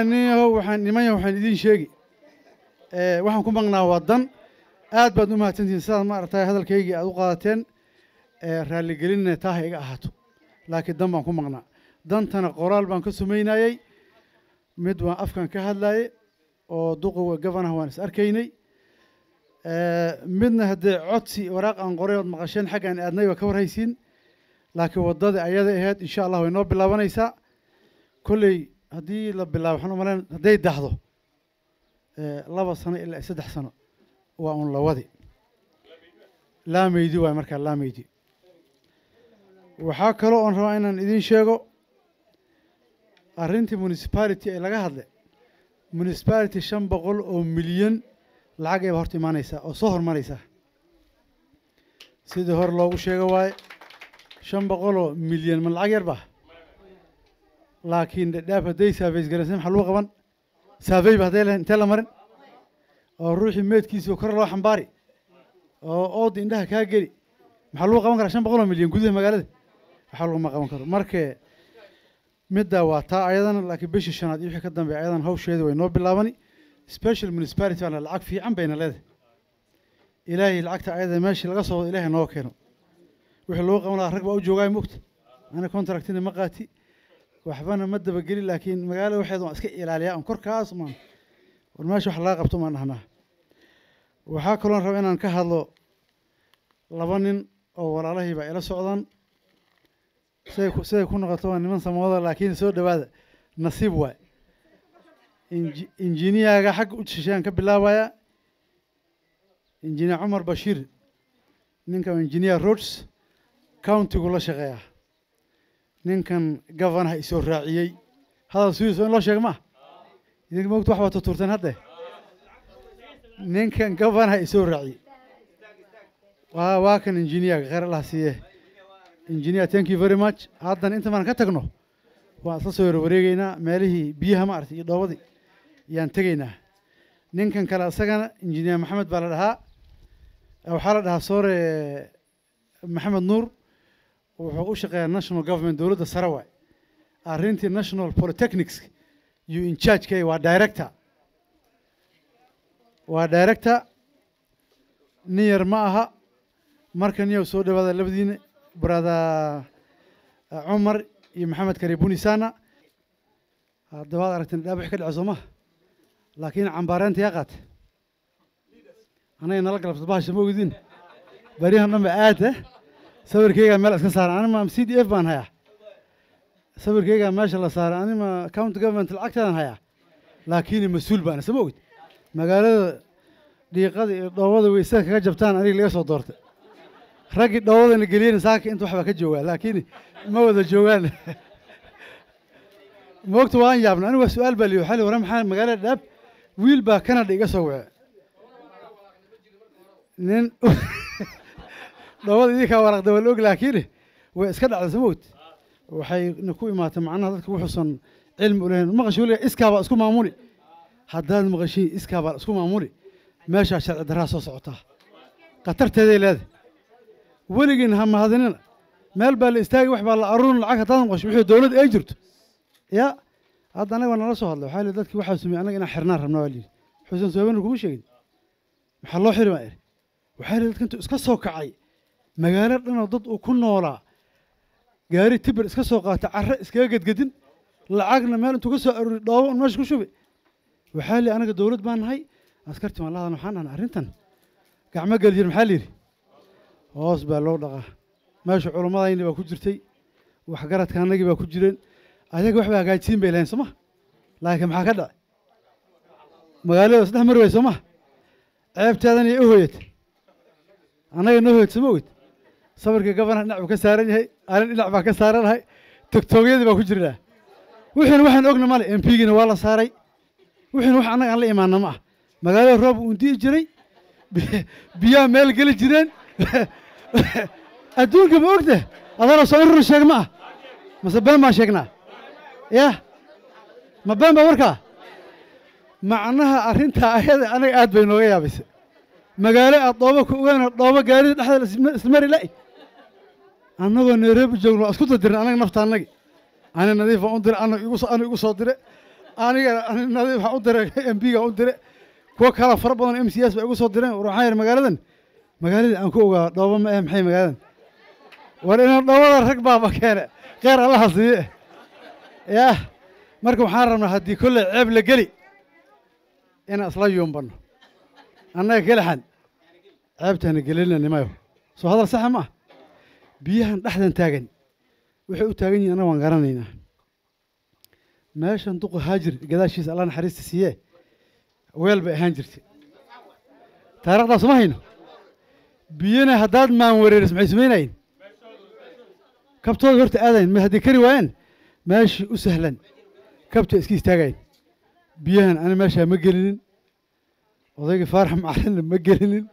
niyahow waxaan idiin sheegi. Waxaan ku maqnaa waa dan. Aad baad u mahadsantihiin sidaad maaragtay hadalkaygii aad u qaadateen raalligelinna taa ha iga ahaato. Laakiin dan baan ku maqnaa. Dantana qoraal baan ka sumaynayey mid waan afkan ka hadlaye oo duqa gofanaha waan is arkaynay. Midna haddee codsi waraaq aan qoray ood maqasheen xaggaan aadnay waa ka warhaysiin. Laakiin waddadii ayada ahayd insha allah way noo bilaabanaysaa kolley haddii la bilaabo waxaan u malayn hadday dahdo laba sano ilaa saddex sano waa un lawadi. Laameydi waay markaa laameydi. Waxaa kaloo oon rabaa inaan idiin sheego arrintii municipality ee laga hadlay municipality shan boqol oo milyan lacag ayba horta imaanaysaa oo soo hormaraysaa sidii hore loogu sheego waaye shan boqol oo milyan ma lacag yar ba laakiin dhadhaaf hadday saafays garaysan maxaa lagu qaban? Saafayba hadday lahayn intee la marin? Oo ruuxii meedkiisii kor loo xambaari? Oo ood indhaha kaa geli? Maxaa lagu qaban karaa shan boqol oo milyan gudaha magaalada? Waxaa laguma qaban karo. Marka middaa waa taa ayadana laakiin bishii shanaad iyo wixii ka dambeeya ayadan hawsheeda way noo bilaabani. Special municipality baana lacag fiican bayna leedahay. Ilaahay lacagta ayada meeshii laga soo wado ilaahay noo keeno. Wixii lagu qaban lahaa rag baa u joogaay mogta ana contractina ma qaati waxbana ma dabageli laakiin magaalada waxeeda waan iska ilaaliyaa on korkaas maan war meesha wax laga qabto maan dhahnaa waxaa kaloon raba inaan ka hadlo laba nin oo walaalahii baa ila socdaan siday siday ku noqoto waa niman samooda laakiin soo dhowaada nasiib waay. Inji injiniyaga xagga u shisheeyaan ka bilaabayaa. Injineer cumar bashiir ninkan injineer roads countigu la shaqeeyaa ninkan governaha isoo raaciyey. Hadal sudiiso in loo sheega idinka mogta wax baad tuturteen hadde? Ninkan governaha isoo raaciyey. Waa kan injiniyaga kheyr allah siiye engineer thank you very much. Haddana inta maan ka tagno waan isla soo warwareegeynaa meelihii biyaha ma aragtay iyo dhoobadii ayaan tegaynaa. Ninkan kale isagana engineer maxamed baa la dhahaa. Waxaa la dhahaa soore maxamed nuur wuxuu u shaqeeyaa national government dowladda sare waay arrintii national polytechnics you in charge kay waa director. Waa director nin yar ma aha. Marka niyow soo dhawaada labadiina brother cumar iyo maxamed karibuni sana. Hadda waad aragteen dhaab wix ka dhace soo maha laakiin cambaareenta yaa qaata anaga nala galabsad bahasha ma ogdiin barihan dhan ba aada sawirkeygaa meel iska saaran anima c d f baan hayaa. Sawirkeygaa meesha la saaran anima county government lacagteedan hayaa. Laakiin mas'uul baan sama ogid. Magaalada dhiiqada iyo dhoobada weysada kaga jabtaan aniga laga soo doortay. Raggii dhoobadana geliyena saaka inta waxbaa ka joogaa laakiin ma wada joogaan. Moogta waan yaabna anigu waa su'aal baa liyi waxaa li magaalada dhaab? Wiil baa canada iga soo wace nin dhoobada idinkaa waraqda waa la og laakiin way iska dhacda sama ogti waxayna ku imaatay macnaha dadka wuxuusan cilmi u lahayn maqashi weliga iskaabaa isku maamuli. Haddaad maqashiin iskaabaa isku maamuli meeshaa sharci darraa soo socotaa khatarteeday leedahay. Weligiin ha mahadinina. Meel baa la istaagay wax baa la aruurin lacag haddaad maqasho wixii dowladda ay jirto. Ya hadda anaga waa nala soo hadlay waxaa lihi dadkii waxaa sumiyey anaga inaan xirnaan rabnaa waa lihi xusen soobana kuma sheegin. Maxaa loo xiri baa iri waxaa lihi dadka intuu iska soo kacay magaalo dhanoo dad uu ku noolaa gaari tibir iska soo qaata carre iskaga gedgedin lacagna meel intuu ka soo aruuri dhoobo un meesha ku shubi. Waxaa lihi anaga dowlad baan nahay askartii waan la hadlan waxaan dhahnay arrintan. Gacmo gelijir maxaa la yidhi? Hoos baa loo dhaqaa. Meesha culummadayni baa ku jirtay waxgaradka annagii baa ku jireen. Ayaga waxba hagaajisiin bay lahayn soo ma? Laakiin maxaa ka dhacay? Magaalada isdhex mari way soo ma? Ceebteedan iyo uhoyad annaga noo hoyad soo ma ogid sawirka gabanaha dhinac buu ka saaran yahay alin dhinac baa ka saaranahay togtoogyadii baa ku jirnaa wixiina waxaan ogna male m pgiina waa la saaray. Wixiina wax annaga aan la imaana ma ah. Magaalada roob uun di'i jiray biyaha meel geli jireen. Adduunka ma ogta? Adana soo in run sheeg ma ah. Mase been baan sheegnaa yah ma been ba warkaa? Macnaha arrintaa ayada anaga aad bay nooga yaabaysa magaalo aad dhoobo ku ogaano dhoobo gaarida dhexdeeda ismari la'i annagoo nairobi joogno waa isku dadirna anaga nafta annagi ani nadiif baan u dire ana igu soo dire aniga nadiif waxaan u diray m p ga u dire kuwo kala fara badan m c ba igu soo direen. Waxaan yidhi magaaladan. Magaaladii aan ku ogaa dhooba ma eh maxay magaaladan? War inaan dhoobada rag baaba keene. Kheyr allaha siiye yah marka waxaan rabnaa haddii kolley ceeb la geli inaan isla yuumbanno annaga kelixan ceebtaana gelina nimayo. Soo hadal saxa ma ah biyahan dhexdan taagan. Waxay u taagan yihiin annaga waan garanaynaa. Meeshan duqa haajir gadaashiisa alla naxariista siiye weel bay ahaan jirtay. Taarikhdaas ma hayno? Biyana haddaad maan wareeris maxay samaynayin kabtooda horta aadayn ma haddii kari waayeen? Meeshii u sahlan kabta iska istaagayn. Biyahan ani meeshaa ma gelinin. Odaygii faarax macalinna ma gelinin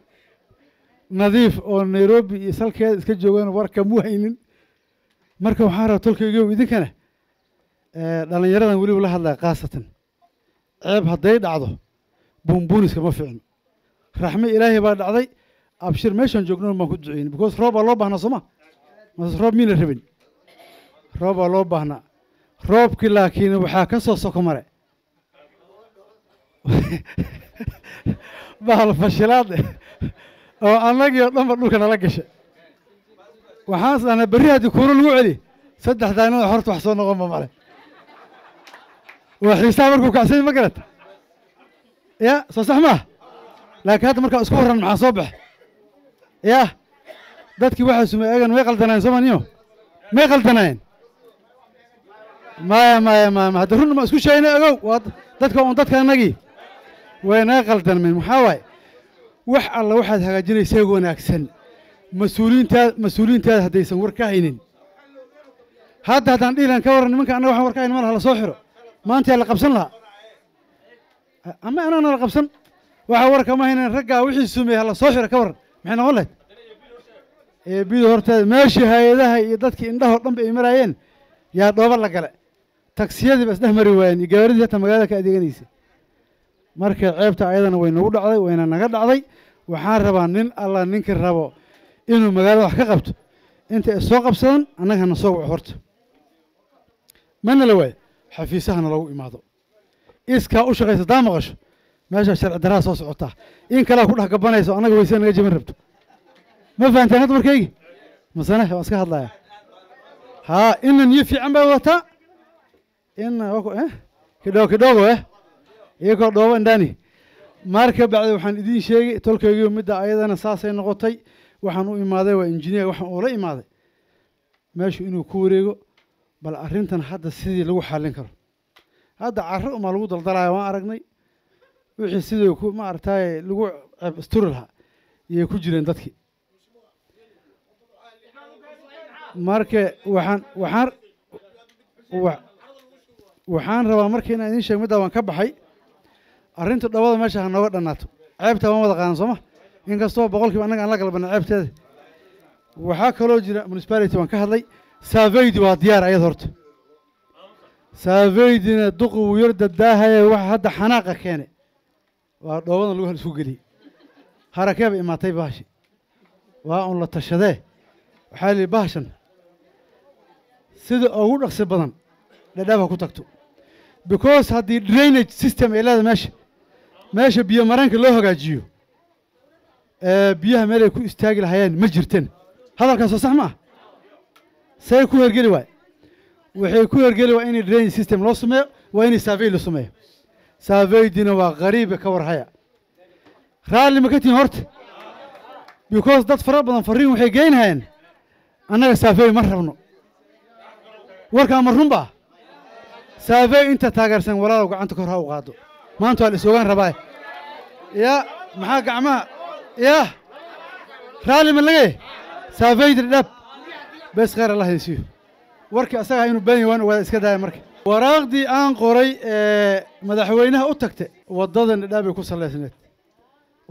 nadiif oo nairobi iyo salkeeda iska joogaan warka mu haynin. Marka waxaan rabaa tolkaygow idinkana dhalinyaradan weliba la hadlaya khaasatan. Ceeb hadday dhacdo buunbuuniska ma fiicno raxme ilaahay baa dhacday abshir meeshaan joognon baan ku duceyn because roob baa loo baahnaa sooma mase roob miina rabin. Roob baa loo baahnaa roobkii laakiin waxaa ka soo soko mare. Bahal fashilaad oo annagii oo dhanba dhulka nala gasha waxaan is dhahnaa berri haddii kuuro lagu celi saddex daanada horta wax soo noqonba male. Waa xiisaha markuu kacsany ma garata? Ya soo sax maah laakiin hadda markaa isku warran maxaa soo bax? Ya dadkii waxaa sumay eegan may qaldanayen soo maniyo may qaldanayen maya maya maya hadda runna ma isku sheegna ogow waa dadka un dadka annagii waynaga qaldanmeen maxaa waaye wax alla waxaad hagaajinaysaa wanaagsan. Mas'uuliintaad mas'uuliintaada haddaysan war ka haynin. Hadda haddaan dhihilan ka warran nimanka annaga waxaan war ka ma laha la soo xiro. Maanta yaa la qabsan lahaa. Ama anagna la qabsan. Waxaa war haynan raggaa wixii sumeeyey hala soo xiro ka warran. Maxay noqon lahayd? Eebida horteeda meeshii hay'adaha iyo dadkii indhahoo dhanba ay maraayeen yaa dhooba la gale. Tagsiyadii isdhex mari waayeen iyo gabaaridii hataa magaalada ka adeeganaysa marka ceebta ayadana way nagu dhacday wayna naga dhacday waxaan rabaa nin alla ninkii rabo inuu magaalada wax ka qabto. Inta ay soo qabsadan annagana soo waco horta mana la waayo xafiisahana lagu imaado. Iskaa u shaqaysa daa maqasho meeshaa sharci daraa soo socotaa in kalea ku dhex gabanayso annaga wayse naga jaban rabto. Ma fahanteen hadda markaygi masane waan iska hadlaya haa ina niyo fiican baa wataa ina kidhogo kidhogo eh? Iyagoo dhoobo indhaani marka bacdi waxaan idiin sheegay tolkaygiio midda ayadana saasay noqotay. Waxaan u imaaday waa injineer waxaan uula imaaday. Meeshu inuu ku wareego bal arrintan hadda sidii lagu xallin karo. Hadda carro umaa lagu daldalaya waan aragnay. Wixii sidii ku maaragtay lagu ceeb isturi lahaa iyay ku jireen dadkii marka waxaan waxaan waxaan rabaa marka inaan idiin sheego middaa waan ka baxay arrinta dhawada meesha ha nooga dhannaato ceebtaa waan wada qaadan sooma? Inkastoo boqolkiiba annaga aan la galbana ceebteeda. Waxaa kaloo jira municipality waan ka hadlay. Saaveydi waa diyaar ayad horta saaveydina duqi wuu yar dadaahaye waxa hadda xanaaqa keene. Waa dhoobadan lagu isku geliyey harakeeba imaatay bahashi waa un la tashadee. Waxaa lihi bahashan sida ugu dhaqsi badan dhadhaab ha ku tagto. Because haddii drainage system ay leedahay meesha meesha biyo mareenka loo hagaajiyo biyaha meel ay ku istaagi lahayeen ma jirteen hadalkaasoo sax ma ah say ku hergeli waay. Waxay ku hergeli waa inay drainage system loo sameeyo waa inay saavey loo sameeyo. Saaveydina waa qariiba ka warhaya raalli ma ka tihin horta? Because dad fara badan fariin waxay geynahayeen annaga saafey ma rabno. Warkaa ma runba saafey inta taageersan walaalow gacanta kor ha u qaado maanta waa la isogaan rabaa. Ya maxaa gacmaha ya raalli ma lagay saafeydi dhab. Bes khayr allah idin siiyo warkii asagaa inuu been yahay waan ogaada iska daaya marka. Waraaqdii aan qoray ee madaxweynaha u tagta waddadan dhadhaab bay ku salaysneed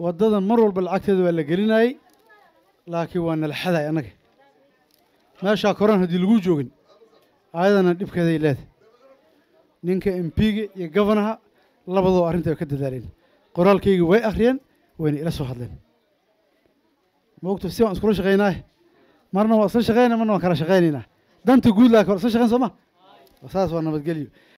waddadan mar walba lacagteeda waa la gelinayey laakiin waa nala xaday annaga. Meeshaa koran haddii lagu joogin ayadana dhibkeeday leedahay. Ninka embiga iyo governaha labadoo arrinta ka dadaaleen qoraalkayga way akhriyeen wayna ila soo hadleen. Ma ogto si waan iskula shaqaynaaye marna waan isla shaqaynaa marna waan kala shaqaynaynaa. Danta guud laakiin waan isla shaqayn soo ma? Saas waa nabadgelyo